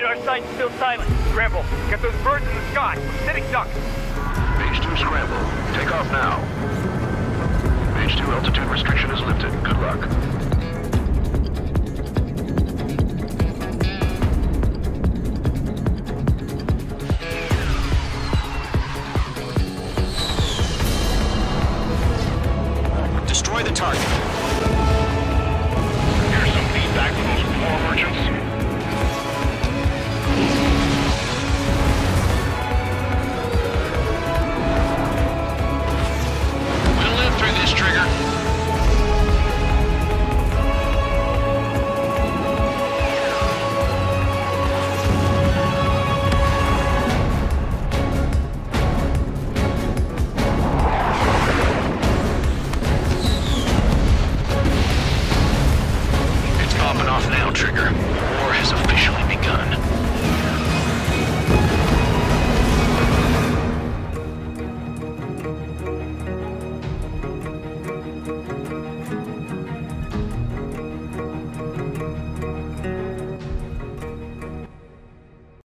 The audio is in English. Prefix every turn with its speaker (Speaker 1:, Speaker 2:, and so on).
Speaker 1: Left side's still silent.
Speaker 2: Scramble. Get those birds in the sky. Sitting ducks.
Speaker 3: Mage 2 scramble. Take off now. Mage 2 altitude restriction is lifted. Good luck.
Speaker 4: Destroy the target. Trigger.